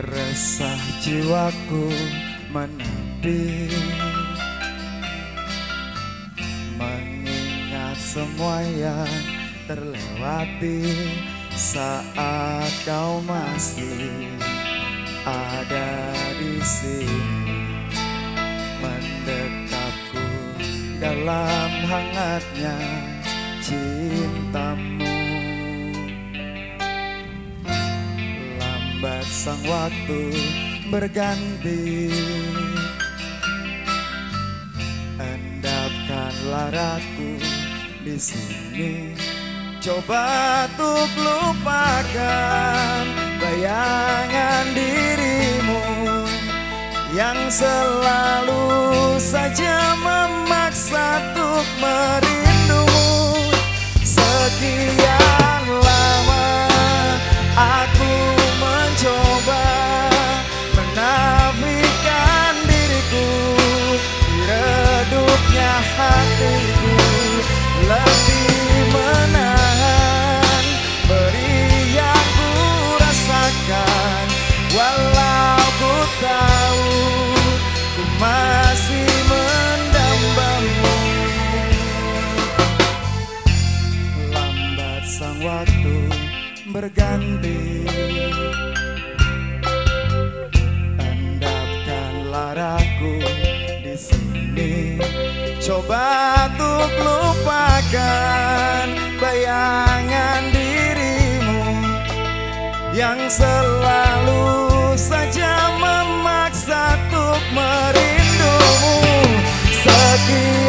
Resah jiwaku menepi Mengingat semua yang terlewati Saat kau masih ada di sini. Mendekapku dalam hangatnya cintamu Lambat sang waktu berganti. Endapkanlah aku di sini. Coba untuk lupakan bayangan dirimu Yang selalu saja memaksa untuk merindumu. Sekian berganti Endapkanlah aku di sini. Coba untuk lupakan bayangan dirimu Yang selalu saja memaksa untuk merindumu. Sekian